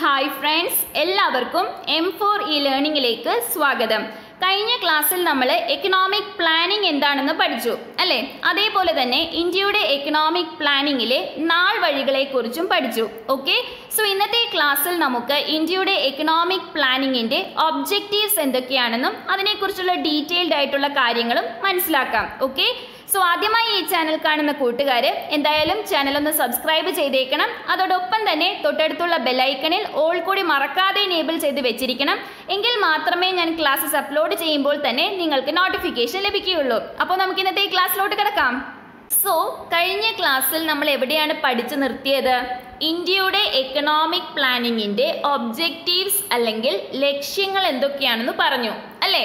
Hi friends എല്ലാവർക്കും M four E ലേണിംഗിലേക്ക് സ്വാഗതം. കഴിഞ്ഞ ക്ലാസ്സിൽ നമ്മൾ എക്കണോമിക് പ്ലാനിംഗ് എന്താണെന്ന് പഠിച്ചു അല്ലേ? അതേപോലെ തന്നെ ഇന്ത്യയുടെ എക്കണോമിക് പ്ലാനിങ്ങിലെ നാൾ വഴികളെക്കുറിച്ചും പഠിച്ചു ഓക്കെ സോ ഇന്നത്തെ ക്ലാസ്സിൽ നമുക്ക് ഇന്ത്യയുടെ എക്കണോമിക് പ്ലാനിങ്ങിന്റെ ഒബ്ജക്റ്റീവ്സ് എന്തൊക്കെയാണെന്നും അതിനെക്കുറിച്ചുള്ള ഡീറ്റെയിൽഡ് ആയിട്ടുള്ള കാര്യങ്ങളും മനസ്സിലാക്കാം ഓക്കെ സോ ആദ്യമായി ഈ ചാനൽ കാണുന്ന കൂട്ടുകാർ എന്തായാലും ചാനൽ ഒന്ന് സബ്സ്ക്രൈബ് ചെയ്തേക്കണം. അതോടൊപ്പം തന്നെ തൊട്ടടുത്തുള്ള ബെല്ലൈക്കണിൽ ഓൾ കൂടി മറക്കാതെ എനേബിൾ ചെയ്ത് വെച്ചിരിക്കണം. എങ്കിൽ മാത്രമേ ഞാൻ ക്ലാസ്സസ് അപ്ലോഡ് ചെയ്യുമ്പോൾ തന്നെ നിങ്ങൾക്ക് നോട്ടിഫിക്കേഷൻ ലഭിക്കുകയുള്ളൂ. അപ്പോൾ നമുക്ക് ഇന്നത്തെ ഈ ക്ലാസ്സിലോട്ട് കിടക്കാം. സോ കഴിഞ്ഞ ക്ലാസ്സിൽ നമ്മൾ എവിടെയാണ് പഠിച്ചു നിർത്തിയത്? ഇന്ത്യയുടെ എക്കണോമിക് പ്ലാനിങ്ങിന്റെ ഒബ്ജക്റ്റീവ്സ് അല്ലെങ്കിൽ ലക്ഷ്യങ്ങൾ എന്തൊക്കെയാണെന്ന് പറഞ്ഞു. അല്ലേ?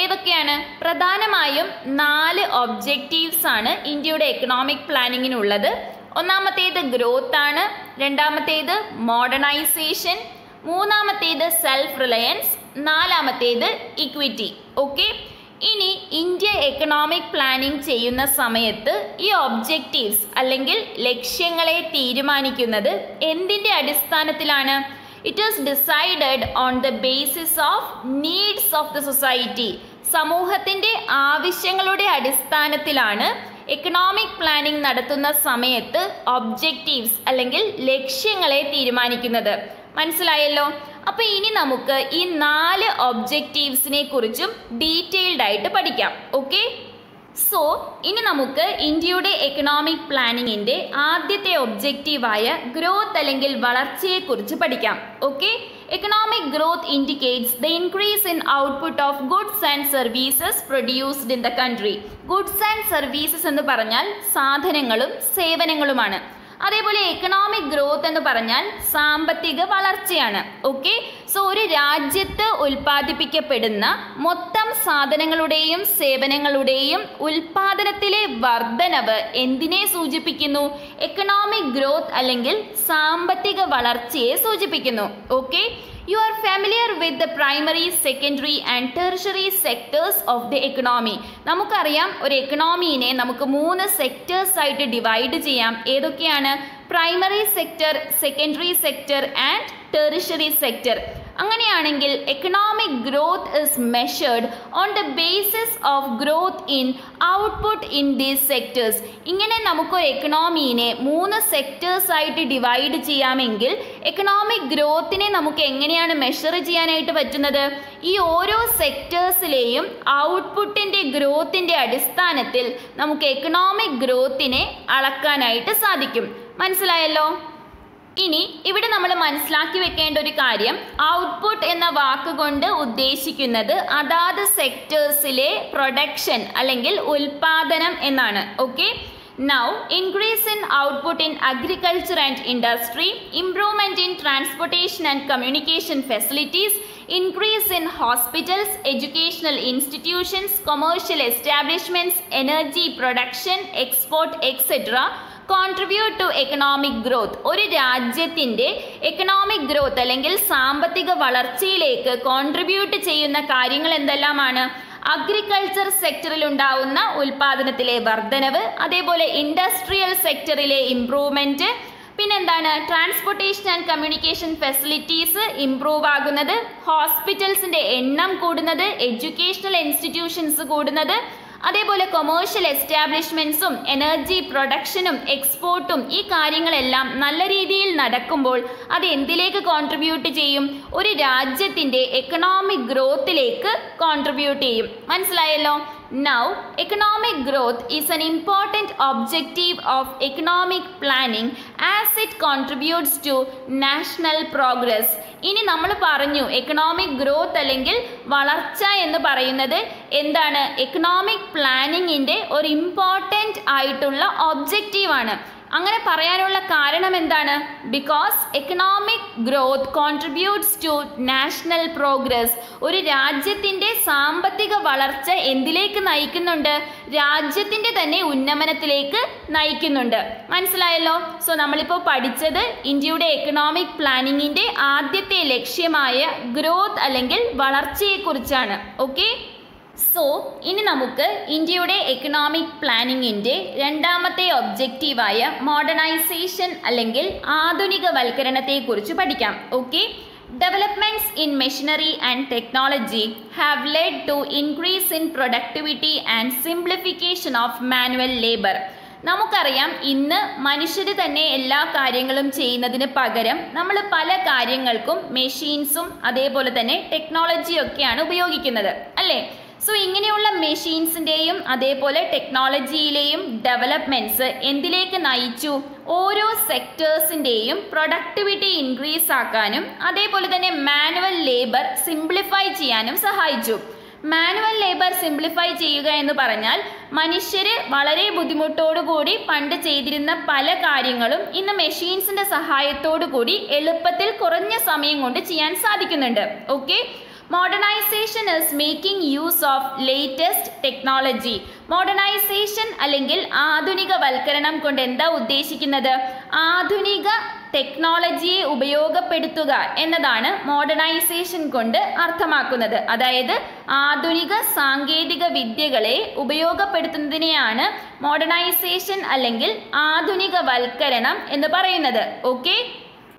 ഏതൊക്കെയാണ്? പ്രധാനമായും നാല് ഒബ്ജക്റ്റീവ്സ് ആണ് ഇന്ത്യയുടെ എക്കണോമിക് പ്ലാനിങ്ങിനുള്ളത് ഒന്നാമത്തേത് ഗ്രോത്ത് ആണ് രണ്ടാമത്തേത് മോഡേണൈസേഷൻ മൂന്നാമത്തേത് സെൽഫ് റിലയൻസ് നാലാമത്തേത് ഇക്വിറ്റി ഓക്കെ ഇനി ഇന്ത്യ എക്കണോമിക് പ്ലാനിംഗ് ചെയ്യുന്ന സമയത്ത് ഈ ഒബ്ജക്റ്റീവ്സ് അല്ലെങ്കിൽ ലക്ഷ്യങ്ങളെ തീരുമാനിക്കുന്നത് എന്തിന്റെ അടിസ്ഥാനത്തിലാണ്? It is decided on the basis of needs of the society സമൂഹത്തിന്റെ ആവശ്യങ്ങളുടെ അടിസ്ഥാനത്തിലാണ് എക്കണോമിക് പ്ലാനിംഗ് നടത്തുന്ന സമയത്ത് ഒബ്ജക്റ്റീവ്സ് അല്ലെങ്കിൽ ലക്ഷ്യങ്ങളെ തീരുമാനിക്കുന്നത്. മനസ്സിലായല്ലോ? അപ്പോൾ ഇനി നമുക്ക് ഈ നാല് ഒബ്ജക്റ്റീവ്സിനെ കുറിച്ചും ഡീറ്റെയിൽഡ് ആയിട്ട് പഠിക്കാം. ഓക്കെ സോ ഇനി നമുക്ക് ഇന്ത്യയുടെ എക്കണോമിക് പ്ലാനിങ്ങിന്റെ ആദ്യത്തെ ഒബ്ജക്റ്റീവായ ഗ്രോത്ത് അല്ലെങ്കിൽ വളർച്ചയെക്കുറിച്ച് പഠിക്കാം. Okay economic growth indicates the increase in output of goods and services produced in the country goods and services എന്ന് പറഞ്ഞാൽ സാധനങ്ങളും സേവനങ്ങളുമാണ്. അതേപോലെ എക്കണോമിക് ഗ്രോത്ത് എന്ന് പറഞ്ഞാൽ സാമ്പത്തിക വളർച്ചയാണ്. ഓക്കെ സോ ഒരു രാജ്യത്ത് ഉൽപ്പാദിപ്പിക്കപ്പെടുന്ന മൊത്തം സാധനങ്ങളുടെയും സേവനങ്ങളുടെയും ഉൽപാദനത്തിലെ വർധനവ് എന്തിനെ സൂചിപ്പിക്കുന്നു? എക്കണോമിക് ഗ്രോത്ത് അല്ലെങ്കിൽ സാമ്പത്തിക വളർച്ചയെ സൂചിപ്പിക്കുന്നു. Okay you are familiar with the primary secondary and tertiary sectors of the economy നമുക്കറിയാം ഒരു എക്കണോമീനെ നമുക്ക് മൂന്ന് സെക്ടേഴ്സ് ആയിട്ട് ഡിവൈഡ് ചെയ്യാം. ഏതൊക്കെയാണ്? Primary sector secondary sector and tertiary sector അങ്ങനെയാണെങ്കിൽ economic growth is measured on the basis of growth in output in these sectors ഇങ്ങനെ നമുക്കൊരു എക്കണോമീനെ മൂന്ന് സെക്ടേഴ്സായിട്ട് ഡിവൈഡ് ചെയ്യാമെങ്കിൽ എക്കണോമിക് ഗ്രോത്തിനെ നമുക്ക് എങ്ങനെയാണ് മെഷർ ചെയ്യാനായിട്ട് പറ്റുന്നത്? ഈ ഓരോ സെക്ടേഴ്സിലെയും ഔട്ട്പുട്ടിന്റെ ഗ്രോത്തിന്റെ അടിസ്ഥാനത്തിൽ നമുക്ക് എക്കണോമിക് ഗ്രോത്തിനെ അളക്കാനായിട്ട് സാധിക്കും. മനസ്സിലായല്ലോ ഇനി ഇവിടെ നമ്മൾ മനസ്സിലാക്കി വെക്കേണ്ട ഒരു കാര്യം ഔട്ട്പുട്ട് എന്ന വാക്കുകൊണ്ട് ഉദ്ദേശിക്കുന്നത് അതാത് സെക്ടേഴ്സിലെ പ്രൊഡക്ഷൻ അല്ലെങ്കിൽ ഉൽപാദനം എന്നാണ് okay now increase in output in agriculture and industry improvement in transportation and communication facilities increase in hospitals educational institutions commercial establishments, energy production export etc. Contribute to economic growth ഒരു രാജ്യത്തിന്റെ economic growth അല്ലെങ്കിൽ സാമ്പത്തിക വളർച്ചയിലേക്ക് contribute ചെയ്യുന്ന കാര്യങ്ങൾ എന്തെല്ലാമാണ്? Agriculture സെക്ടറിൽ ഉണ്ടാവുന്ന ഉൽപാദനത്തിലെ വർധനവ് അതേപോലെ ഇൻഡസ്ട്രിയൽ സെക്ടറിലെ ഇംപ്രൂവ്മെന്റ് പിന്നെന്താണ്? Transportation and communication facilities improve ആകുന്നത് ഹോസ്പിറ്റൽസിന്റെ എണ്ണം കൂടുന്നത് എഡ്യൂക്കേഷണൽ ഇൻസ്റ്റിറ്റ്യൂഷൻസ് കൂടുന്നത് അതേപോലെ കൊമേഴ്ഷ്യൽ എസ്റ്റാബ്ലിഷ്മെന്റ്സും എനർജി പ്രൊഡക്ഷനും എക്സ്പോർട്ടും ഈ കാര്യങ്ങളെല്ലാം നല്ല രീതിയിൽ നടക്കുമ്പോൾ അത് എന്തിലേക്ക് കോൺട്രിബ്യൂട്ട് ചെയ്യും? ഒരു രാജ്യത്തിന്റെ എക്കണോമിക് ഗ്രോത്തിലേക്ക് കോൺട്രിബ്യൂട്ട് ചെയ്യും. മനസ്സിലായല്ലോ? Now economic growth is an important objective of economic planning as it contributes to national progress. ഇനി നമ്മൾ പറഞ്ഞു എക്കണോമിക് ഗ്രോത്ത് അല്ലെങ്കിൽ വളർച്ച എന്ന് പറയുന്നത് എന്താണ് എക്കണോമിക് പ്ലാനിങ്ങിന്റെ ഒരു ഇമ്പോർട്ടന്റ് ആയിട്ടുള്ള ഒബ്ജക്റ്റീവാണ് അങ്ങനെ പറയാനുള്ള കാരണം എന്താണ്? Because economic growth contributes to national progress ഒരു രാജ്യത്തിന്റെ സാമ്പത്തിക വളർച്ച എന്തിലേക്ക് നയിക്കുന്നുണ്ട്? രാജ്യത്തിന്റെ തന്നെ ഉന്നമനത്തിലേക്ക് നയിക്കുന്നുണ്ട്. മനസ്സിലായല്ലോ? സോ നമ്മളിപ്പോൾ പഠിച്ചത് ഇന്ത്യയുടെ എക്കണോമിക് പ്ലാനിങ്ങിന്റെ ആദ്യത്തെ ലക്ഷ്യമായ ഗ്രോത്ത് അല്ലെങ്കിൽ വളർച്ചയെക്കുറിച്ചാണ്. ഓക്കെ സോ ഇനി നമുക്ക് ഇന്ത്യയുടെ എക്കണോമിക് പ്ലാനിങ്ങിന്റെ രണ്ടാമത്തെ ഒബ്ജക്റ്റീവായ മോഡേണൈസേഷൻ അല്ലെങ്കിൽ ആധുനികവൽക്കരണത്തെക്കുറിച്ച് പഠിക്കാം. Okay developments in machinery and technology have led to increase in productivity and simplification of manual labour നമുക്കറിയാം ഇന്ന് മനുഷ്യർ തന്നെ എല്ലാ കാര്യങ്ങളും ചെയ്യുന്നതിന് പകരം നമ്മൾ പല കാര്യങ്ങൾക്കും മെഷീൻസും അതേപോലെ തന്നെ ടെക്നോളജിയൊക്കെയാണ് ഉപയോഗിക്കുന്നത്. അല്ലേ? സോ ഇങ്ങനെയുള്ള മെഷീൻസിന്റെയും അതേപോലെ ടെക്നോളജിയിലെയും ഡെവലപ്മെന്റ്സ് എന്തിലേക്ക് നയിച്ചു? ഓരോ സെക്ടേഴ്സിന്റെയും പ്രൊഡക്ടിവിറ്റി ഇൻക്രീസ് ആക്കാനും അതേപോലെ തന്നെ മാനുവൽ ലേബർ സിംപ്ലിഫൈ ചെയ്യാനും സഹായിച്ചു. മാനുവൽ ലേബർ സിംപ്ലിഫൈ ചെയ്യുക എന്ന് പറഞ്ഞാൽ മനുഷ്യർ വളരെ ബുദ്ധിമുട്ടോടുകൂടി പണ്ട് ചെയ്തിരുന്ന പല കാര്യങ്ങളും ഇന്ന് മെഷീൻസിന്റെ സഹായത്തോടു കൂടി എളുപ്പത്തിൽ കുറഞ്ഞ സമയം കൊണ്ട് ചെയ്യാൻ സാധിക്കുന്നുണ്ട്. Okay modernization is making use of latest technology modernization അല്ലെങ്കിൽ ആധുനികവൽക്കരണം കൊണ്ട് എന്താ ഉദ്ദേശിക്കുന്നത്? ആധുനിക ടെക്നോളജിയെ ഉപയോഗപ്പെടുത്തുക എന്നതാണ് മോഡേണൈസേഷൻ കൊണ്ട് അർത്ഥമാക്കുന്നത്. അതായത് ആധുനിക സാങ്കേതിക വിദ്യകളെ ഉപയോഗപ്പെടുത്തുന്നതിനെയാണ് മോഡേണൈസേഷൻ അല്ലെങ്കിൽ ആധുനികവൽക്കരണം എന്ന് പറയുന്നത്. Okay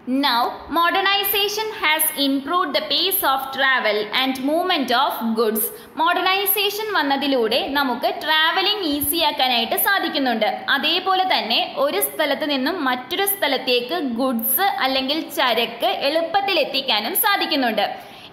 Now, modernization has improved the pace of travel and movement of goods. Modernization വന്നതിലൂടെ നമുക്ക് ട്രാവലിംഗ് ഈസി ആക്കാനായിട്ട് സാധിക്കുന്നുണ്ട്. അതേപോലെ തന്നെ ഒരു സ്ഥലത്ത് നിന്നും മറ്റൊരു സ്ഥലത്തേക്ക് ഗുഡ്സ് അല്ലെങ്കിൽ ചരക്ക് എളുപ്പത്തിൽ എത്തിക്കാനും സാധിക്കുന്നുണ്ട്.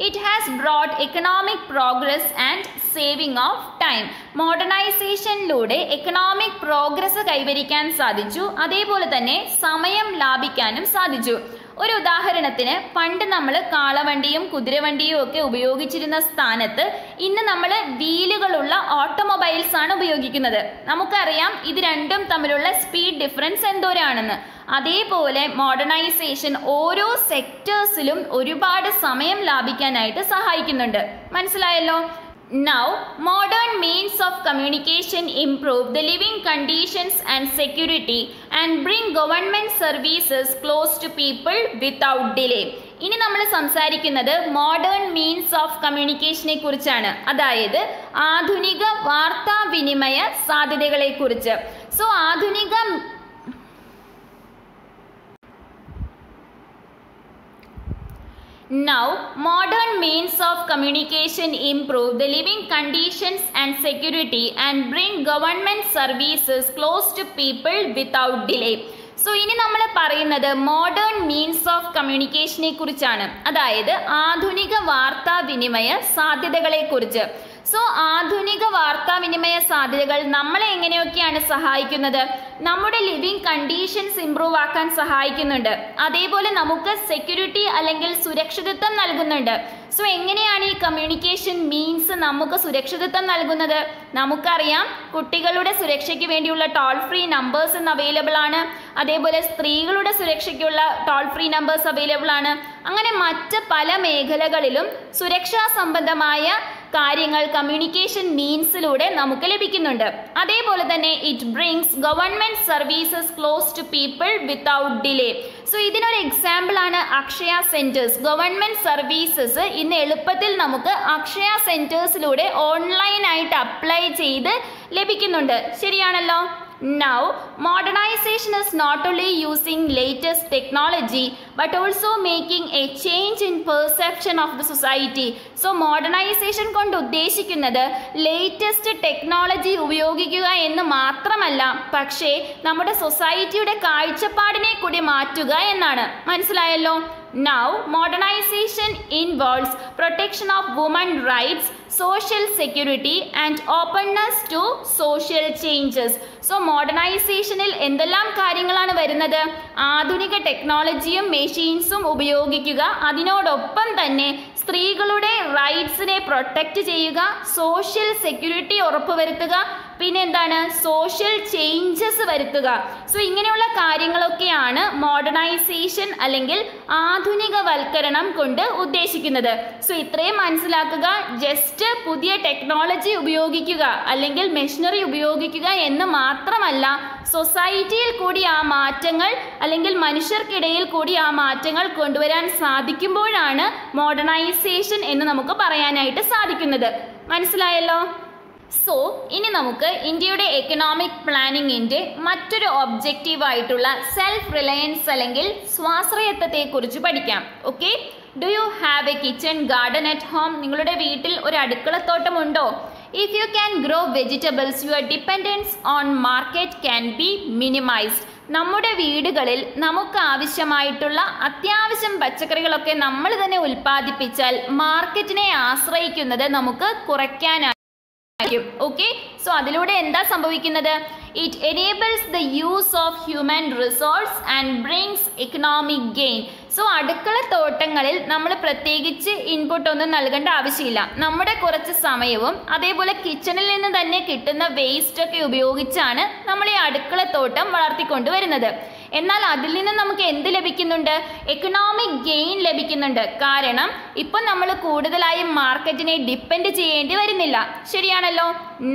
It has brought economic progress and saving of time മോഡേണൈസേഷനിലൂടെ economic progress കൈവരിക്കാൻ സാധിച്ചു. അതേപോലെ തന്നെ സമയം ലാഭിക്കാനും സാധിച്ചു. ഒരു ഉദാഹരണത്തിന് പണ്ട് നമ്മൾ കാളവണ്ടിയും കുതിരവണ്ടിയും ഒക്കെ ഉപയോഗിച്ചിരുന്ന സ്ഥാനത്ത് ഇന്ന് നമ്മൾ വീലുകളുള്ള ഓട്ടോമൊബൈൽസ് ആണ് ഉപയോഗിക്കുന്നത്. നമുക്കറിയാം ഇത് രണ്ടും തമ്മിലുള്ള സ്പീഡ് ഡിഫറൻസ് എന്തോരാണെന്ന്. അതേപോലെ മോഡേണൈസേഷൻ ഓരോ സെക്ടേഴ്സിലും ഒരുപാട് സമയം ലാഭിക്കാനായിട്ട് സഹായിക്കുന്നുണ്ട്. മനസ്സിലായല്ലോ? Now modern means of communication improve the living conditions and security. And bring government services close to people without delay. ഇനി നമ്മൾ സംസാരിക്കുന്നത് മോഡേൺ മീൻസ് ഓഫ് കമ്മ്യൂണിക്കേഷനെ കുറിച്ചാണ് അതായത് ആധുനിക വാർത്താവിനിമയ സാധ്യതകളെ കുറിച്ച് സോ ആധുനിക Now, modern means of communication improve the living conditions and security and bring government services close to people without delay. So ഇനി നമ്മൾ പറയുന്നത് മോഡേൺ മീൻസ് ഓഫ് കമ്മ്യൂണിക്കേഷനെ കുറിച്ചാണ് അതായത് ആധുനിക വാർത്താവിനിമയ സാധ്യതകളെ കുറിച്ച് സോ ആധുനിക വാർത്താവിനിമയ സാധ്യതകൾ നമ്മളെ എങ്ങനെയൊക്കെയാണ് സഹായിക്കുന്നത്? നമ്മുടെ ലിവിങ് കണ്ടീഷൻസ് ഇംപ്രൂവ് ആക്കാൻ സഹായിക്കുന്നുണ്ട്. അതേപോലെ നമുക്ക് സെക്യൂരിറ്റി അല്ലെങ്കിൽ സുരക്ഷിതത്വം നൽകുന്നുണ്ട്. സോ എങ്ങനെയാണ് ഈ കമ്മ്യൂണിക്കേഷൻ മീൻസ് നമുക്ക് സുരക്ഷിതത്വം നൽകുന്നത്? നമുക്കറിയാം കുട്ടികളുടെ സുരക്ഷയ്ക്ക് വേണ്ടിയുള്ള ടോൾ ഫ്രീ നമ്പേഴ്സ് ഇന്ന് അവൈലബിൾ ആണ്. അതേപോലെ സ്ത്രീകളുടെ സുരക്ഷയ്ക്കുള്ള ടോൾ ഫ്രീ നമ്പേഴ്സ് അവൈലബിൾ ആണ്. അങ്ങനെ മറ്റ് പല മേഖലകളിലും സുരക്ഷാ സംബന്ധമായ കാര്യങ്ങൾ കമ്മ്യൂണിക്കേഷൻ മീൻസിലൂടെ നമുക്ക് ലഭിക്കുന്നുണ്ട്. അതേപോലെ തന്നെ it brings government services close to people without delay so ഇതിനൊരു എക്സാമ്പിൾ ആണ് അക്ഷയ സെന്റേഴ്സ് ഗവൺമെന്റ് സർവീസസ് ഇന്ന് എളുപ്പത്തിൽ നമുക്ക് അക്ഷയ സെന്റേഴ്സിലൂടെ ഓൺലൈനായിട്ട് അപ്ലൈ ചെയ്ത് ലഭിക്കുന്നുണ്ട്. ശരിയാണല്ലോ? Now, modernization is not only using latest technology but also making a change in perception of the society. So, modernization കൊണ്ട് ഉദ്ദേശിക്കുന്നത് ലേറ്റസ്റ്റ് ടെക്നോളജി ഉപയോഗിക്കുക എന്ന് മാത്രമല്ല പക്ഷേ നമ്മുടെ സൊസൈറ്റിയുടെ കാഴ്ചപ്പാടിനെ കൂടി മാറ്റുക എന്നാണ് മനസ്സിലായല്ലോ Now, modernization involves protection of women rights, social security and openness to social changes. So മോഡേണൈസേഷനിൽ എന്തെല്ലാം കാര്യങ്ങളാണ് വരുന്നത് ആധുനിക ടെക്നോളജിയും മെഷീൻസും ഉപയോഗിക്കുക അതിനോടൊപ്പം തന്നെ സ്ത്രീകളുടെ റൈറ്റ്സിനെ പ്രൊട്ടക്റ്റ് ചെയ്യുക സോഷ്യൽ സെക്യൂരിറ്റി ഉറപ്പുവരുത്തുക പിന്നെ എന്താണ് സോഷ്യൽ ചേഞ്ചസ് വരുത്തുക. സോ ഇങ്ങനെയുള്ള കാര്യങ്ങളൊക്കെയാണ് മോഡേണൈസേഷൻ അല്ലെങ്കിൽ ആധുനികവൽക്കരണം കൊണ്ട് ഉദ്ദേശിക്കുന്നത്. സോ ഇത്രയും മനസ്സിലാക്കുക. ജസ്റ്റ് പുതിയ ടെക്നോളജി ഉപയോഗിക്കുക അല്ലെങ്കിൽ മെഷീനറി ഉപയോഗിക്കുക എന്ന് മാത്രമല്ല സൊസൈറ്റിയിൽ കൂടി ആ മാറ്റങ്ങൾ അല്ലെങ്കിൽ മനുഷ്യർക്കിടയിൽ കൂടി ആ മാറ്റങ്ങൾ കൊണ്ടുവരാൻ സാധിക്കുമ്പോഴാണ് മോഡേണൈസേഷൻ എന്ന് നമുക്ക് പറയാനായിട്ട് സാധിക്കുന്നത്. മനസ്സിലായല്ലോ? സോ ഇനി നമുക്ക് ഇന്ത്യയുടെ എക്കണോമിക് പ്ലാനിങ്ങിന്റെ മറ്റൊരു ഒബ്ജക്റ്റീവ് ആയിട്ടുള്ള സെൽഫ് റിലയൻസ് അല്ലെങ്കിൽ സ്വാശ്രയത്വത്തെക്കുറിച്ച് പഠിക്കാം. Okay do you have a kitchen garden at home നിങ്ങളുടെ വീട്ടിൽ ഒരു അടുക്കളത്തോട്ടമുണ്ടോ if you can grow vegetables your dependence on market can be minimised നമ്മുടെ വീടുകളിൽ നമുക്ക് ആവശ്യമായിട്ടുള്ള അത്യാവശ്യം പച്ചക്കറികളൊക്കെ നമ്മൾ തന്നെ ഉൽപ്പാദിപ്പിച്ചാൽ മാർക്കറ്റിനെ ആശ്രയിക്കുന്നത് നമുക്ക് കുറയ്ക്കാനായി ആയിരിക്കും ഓക്കെ സോ അതിലൂടെ എന്താ സംഭവിക്കുന്നത്? It enables the use of human resource and brings economic gain so അടുക്കള തോട്ടങ്ങളിൽ നമ്മൾ പ്രത്യേകിച്ച് ഇൻപുട്ട് ഒന്നും നൽകേണ്ട ആവശ്യമില്ല. നമ്മുടെ കുറച്ച് സമയവും അതേപോലെ കിച്ചണിൽ നിന്ന് തന്നെ കിട്ടുന്ന വേസ്റ്റ് ഒക്കെ ഉപയോഗിച്ചാണ് നമ്മൾ ഈ അടുക്കള തോട്ടം വളർത്തിക്കൊണ്ടുവരുന്നത് എന്നാൽ അതിൽ നിന്ന് നമുക്ക് എന്ത് ലഭിക്കുന്നുണ്ട്? എക്കണോമിക് ഗെയിൻ ലഭിക്കുന്നുണ്ട്. കാരണം ഇപ്പം നമ്മൾ കൂടുതലായും മാർക്കറ്റിനെ ഡിപ്പെൻഡ് ചെയ്യേണ്ടി വരുന്നില്ല. ശരിയാണല്ലോ?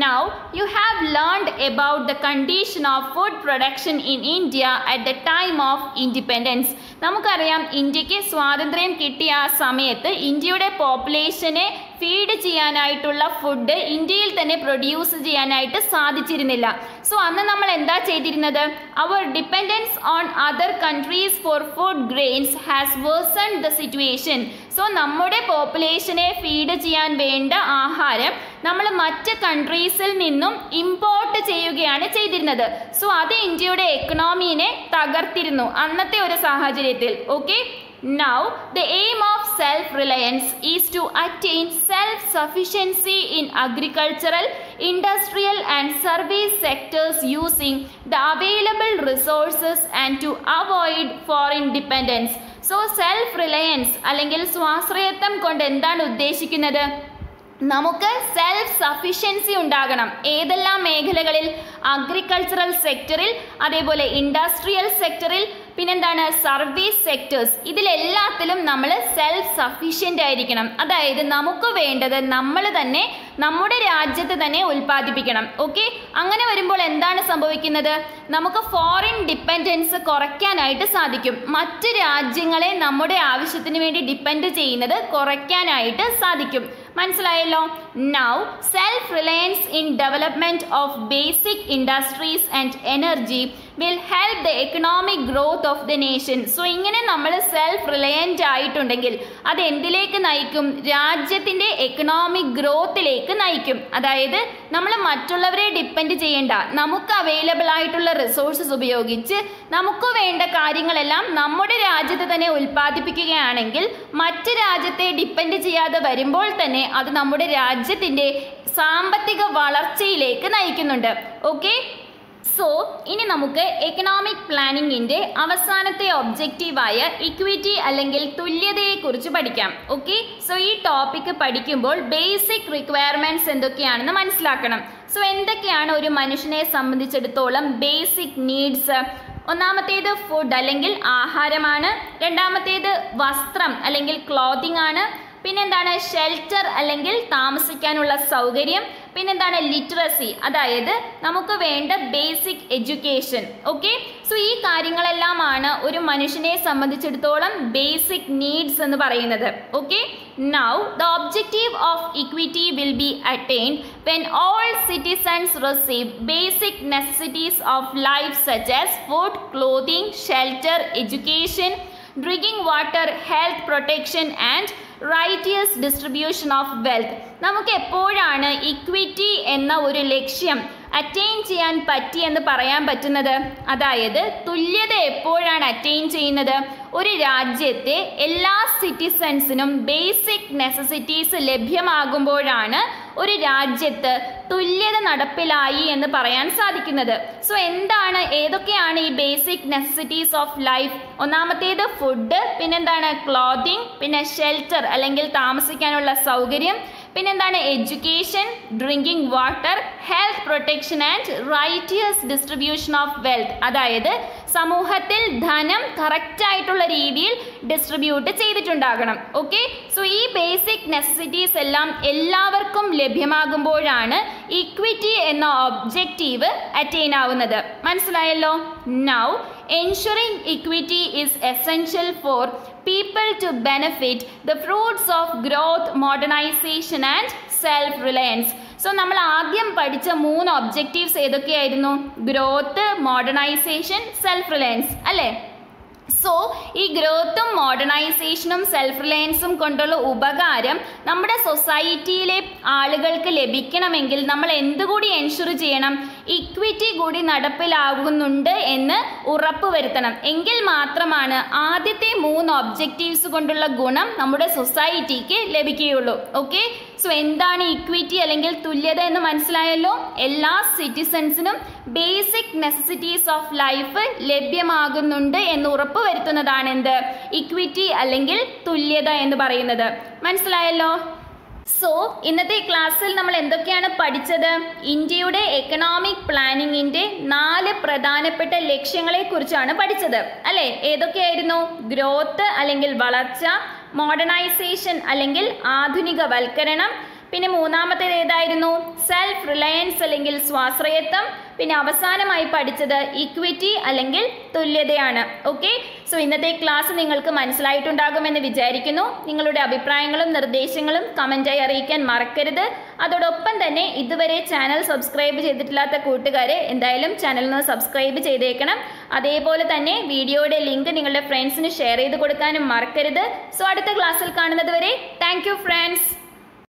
Now you have learned about the condition of food production in India at the time of independence നമുക്കറിയാം ഇന്ത്യയ്ക്ക് സ്വാതന്ത്ര്യം കിട്ടിയ ആ സമയത്ത് ഇന്ത്യയുടെ പോപ്പുലേഷനെ ഫീഡ് ചെയ്യാനായിട്ടുള്ള ഫുഡ് ഇന്ത്യയിൽ തന്നെ പ്രൊഡ്യൂസ് ചെയ്യാനായിട്ട് സാധിച്ചിരുന്നില്ല. സോ അന്ന് നമ്മൾ എന്താ ചെയ്തിരുന്നത്? Our dependence on other countries for food grains has worsen the situation so നമ്മുടെ പോപ്പുലേഷനെ ഫീഡ് ചെയ്യാൻ വേണ്ട ആഹാരം നമ്മൾ മറ്റ് കൺട്രീസിൽ നിന്നും ഇമ്പോർട്ട് ചെയ്യുകയാണ് ചെയ്തിരുന്നത്. സോ അത് ഇന്ത്യയുടെ എക്കണോമിനെ തകർത്തിരുന്നു അന്നത്തെ ഒരു സാഹചര്യത്തിൽ. Okay now the aim of self-reliance is to attain self-sufficiency in agricultural, industrial and service sectors using the available resources and to avoid foreign dependence. So, self-reliance അല്ലെങ്കിൽ സ്വാശ്രയത്വം കൊണ്ട് എന്താണ് ഉദ്ദേശിക്കുന്നത് നമുക്ക് സെൽഫ് സഫിഷ്യൻസി ഉണ്ടാകണം ഏതെല്ലാം മേഖലകളിൽ അഗ്രികൾച്ചറൽ സെക്ടറിൽ അതേപോലെ ഇൻഡസ്ട്രിയൽ സെക്ടറിൽ പിന്നെന്താണ്? Service sectors. ഇതിലെല്ലാത്തിലും നമ്മൾ സെൽഫ് സഫീഷ്യന്റ് ആയിരിക്കണം. അതായത് നമുക്ക് വേണ്ടത് നമ്മൾ തന്നെ നമ്മുടെ രാജ്യത്ത് തന്നെ ഉൽപ്പാദിപ്പിക്കണം. ഓക്കെ? അങ്ങനെ വരുമ്പോൾ എന്താണ് സംഭവിക്കുന്നത്? നമുക്ക് ഫോറിൻ ഡിപ്പെൻഡൻസ് കുറയ്ക്കാനായിട്ട് സാധിക്കും. മറ്റ് രാജ്യങ്ങളെ നമ്മുടെ ആവശ്യത്തിന് വേണ്ടി ഡിപ്പെൻഡ് ചെയ്യുന്നത് കുറയ്ക്കാനായിട്ട് സാധിക്കും. മനസ്സിലായല്ലോ? Now self reliance in development of basic industries and energy will help the economic growth of the nation so ഇങ്ങനെ നമ്മൾ സെൽഫ് റിലയന്റ് ആയിട്ടുണ്ടെങ്കിൽ അത് എന്തിലേക്ക് നയിക്കും? രാജ്യത്തിന്റെ എക്കണോമിക് ഗ്രോത്തിലേക്ക് നയിക്കും. അതായത് നമ്മൾ മറ്റുള്ളവരെ ഡിപ്പെൻഡ് ചെയ്യേണ്ട നമുക്ക് അവൈലബിൾ ആയിട്ടുള്ള റിസോഴ്സസ് ഉപയോഗിച്ച് നമുക്ക് വേണ്ട കാര്യങ്ങളെല്ലാം നമ്മുടെ രാജ്യത്ത് തന്നെ ഉൽപ്പാദിപ്പിക്കുകയാണെങ്കിൽ മറ്റ് രാജ്യത്തെ ഡിപ്പെൻഡ് ചെയ്യാതെ വരുമ്പോൾ തന്നെ അത് നമ്മുടെ രാജ്യത്തിന്റെ സാമ്പത്തിക വളർച്ചയിലേക്ക് നയിക്കുന്നുണ്ട്. ഓക്കെ സോ ഇനി നമുക്ക് എക്കണോമിക് പ്ലാനിങ്ങിന്റെ അവസാനത്തെ ഒബ്ജക്റ്റീവായ ഇക്വിറ്റി അല്ലെങ്കിൽ തുല്യതയെക്കുറിച്ച് പഠിക്കാം. ഓക്കെ സോ ഈ ടോപ്പിക്ക് പഠിക്കുമ്പോൾ ബേസിക് റിക്വയർമെന്റ്സ് എന്തൊക്കെയാണെന്ന് മനസ്സിലാക്കണം. സോ എന്തൊക്കെയാണ് ഒരു മനുഷ്യനെ സംബന്ധിച്ചിടത്തോളം ബേസിക് നീഡ്സ് ഒന്നാമത്തേത് ഫുഡ് അല്ലെങ്കിൽ ആഹാരമാണ്. രണ്ടാമത്തേത് വസ്ത്രം അല്ലെങ്കിൽ ക്ലോത്തിങ് ആണ്. പിന്നെന്താണ്? ഷെൽട്ടർ അല്ലെങ്കിൽ താമസിക്കാനുള്ള സൗകര്യം. പിന്നെന്താണ് ലിറ്ററസി അതായത് നമുക്ക് വേണ്ട ബേസിക് എഡ്യൂക്കേഷൻ ഓക്കെ സോ ഈ കാര്യങ്ങളെല്ലാമാണ് ഒരു മനുഷ്യനെ സംബന്ധിച്ചിടത്തോളം ബേസിക് നീഡ്സ് എന്ന് പറയുന്നത്. Okay now the objective of equity will be attained when all citizens receive basic necessities of life such as food clothing shelter education drinking water health protection and righteous distribution of wealth നമുക്ക് എപ്പോഴാണ് equity എന്ന ഒരു ലക്ഷ്യം attain ചെയ്യാൻ പറ്റി എന്ന് പറയാൻ പറ്റുന്നത്? അതായത് തുല്യത എപ്പോഴാണ് അറ്റൈൻ ചെയ്യുന്നത്? ഒരു രാജ്യത്തെ എല്ലാ സിറ്റിസൺസിനും ബേസിക് നെസസിറ്റീസ് ലഭ്യമാകുമ്പോഴാണ് ഒരു രാജ്യത്ത് തുല്യത നടപ്പിലായി എന്ന് പറയാൻ സാധിക്കുന്നത്. സോ എന്താണ് ഏതൊക്കെയാണ് ഈ ബേസിക് നെസസിറ്റീസ് ഓഫ് ലൈഫ് ഒന്നാമത്തേത് ഫുഡ് പിന്നെന്താണ് ക്ലോത്തിങ് പിന്നെ ഷെൽട്ടർ അല്ലെങ്കിൽ താമസിക്കാനുള്ള സൗകര്യം പിന്നെന്താണ്? Education drinking water health protection and righteous distribution of wealth അതായത് സമൂഹത്തിൽ ധനം കറക്റ്റായിട്ടുള്ള രീതിയിൽ ഡിസ്ട്രിബ്യൂട്ട് ചെയ്തിട്ടുണ്ടാകണം. ഓക്കെ സോ ഈ ബേസിക് നെസസിറ്റീസ് എല്ലാം എല്ലാവർക്കും ലഭ്യമാകുമ്പോഴാണ് ഇക്വിറ്റി എന്ന ഒബ്ജക്റ്റീവ് അറ്റൈൻ ആവുന്നത്. മനസ്സിലായല്ലോ? Now ensuring equity is essential for people to benefit the fruits of growth, modernization and self-reliance. So നമ്മൾ ആദ്യം പഠിച്ച മൂന്ന് ഒബ്ജക്റ്റീവ്സ് ഏതൊക്കെയായിരുന്നു? ഗ്രോത്ത് മോഡേണൈസേഷൻ സെൽഫ് റിലയൻസ് അല്ലേ? സോ ഈ ഗ്രോത്തും മോഡേണൈസേഷനും സെൽഫ് റിലയൻസും കൊണ്ടുള്ള ഉപകാരം നമ്മുടെ സൊസൈറ്റിയിലെ ആളുകൾക്ക് ലഭിക്കണമെങ്കിൽ നമ്മൾ എന്തുകൂടി എൻഷുർ ചെയ്യണം? ഇക്വിറ്റി കൂടി നടപ്പിലാകുന്നുണ്ട് എന്ന് ഉറപ്പുവരുത്തണം. എങ്കിൽ മാത്രമാണ് ആദ്യത്തെ മൂന്ന് ഒബ്ജക്റ്റീവ്സ് കൊണ്ടുള്ള ഗുണം നമ്മുടെ സൊസൈറ്റിക്ക് ലഭിക്കുകയുള്ളൂ. ഓക്കെ സോ എന്താണ് ഇക്വിറ്റി അല്ലെങ്കിൽ തുല്യത എന്ന് മനസ്സിലായല്ലോ? എല്ലാ സിറ്റിസൺസിനും ബേസിക് നെസസിറ്റീസ് ഓഫ് ലൈഫ് ലഭ്യമാകുന്നുണ്ട് എന്ന് ഉറപ്പ് വരുത്തുന്നതാണ് എന്ത് ഇക്വിറ്റി അല്ലെങ്കിൽ തുല്യത എന്ന് പറയുന്നത്. മനസ്സിലായല്ലോ? സോ ഇന്നത്തെ ക്ലാസ്സിൽ നമ്മൾ എന്തൊക്കെയാണ് പഠിച്ചത്? ഇന്ത്യയുടെ എക്കണോമിക് പ്ലാനിങ്ങിന്റെ നാല് പ്രധാനപ്പെട്ട ലക്ഷ്യങ്ങളെ കുറിച്ചാണ് പഠിച്ചത്. അല്ലെ? ഏതൊക്കെയായിരുന്നു? ഗ്രോത്ത് അല്ലെങ്കിൽ വളർച്ച മോഡേണൈസേഷൻ അല്ലെങ്കിൽ ആധുനികവൽക്കരണം പിന്നെ മൂന്നാമത്തേത് ഏതായിരുന്നു? സെൽഫ് റിലയൻസ് അല്ലെങ്കിൽ സ്വാശ്രയത്വം പിന്നെ അവസാനമായി പഠിച്ചത് ഇക്വിറ്റി അല്ലെങ്കിൽ തുല്യതയാണ്. ഓക്കെ സോ ഇന്നത്തെ ക്ലാസ് നിങ്ങൾക്ക് മനസ്സിലായിട്ടുണ്ടാകുമെന്ന് വിചാരിക്കുന്നു. നിങ്ങളുടെ അഭിപ്രായങ്ങളും നിർദ്ദേശങ്ങളും കമന്റായി അറിയിക്കാൻ മറക്കരുത്. അതോടൊപ്പം തന്നെ ഇതുവരെ ചാനൽ സബ്സ്ക്രൈബ് ചെയ്തിട്ടില്ലാത്ത കൂട്ടുകാരെ എന്തായാലും ചാനലിന് സബ്സ്ക്രൈബ് ചെയ്തേക്കണം. അതേപോലെ തന്നെ വീഡിയോയുടെ ലിങ്ക് നിങ്ങളുടെ ഫ്രണ്ട്സിന് ഷെയർ ചെയ്ത് കൊടുക്കാനും മറക്കരുത്. സോ അടുത്ത ക്ലാസ്സിൽ കാണുന്നത് വരെ താങ്ക് ഫ്രണ്ട്സ്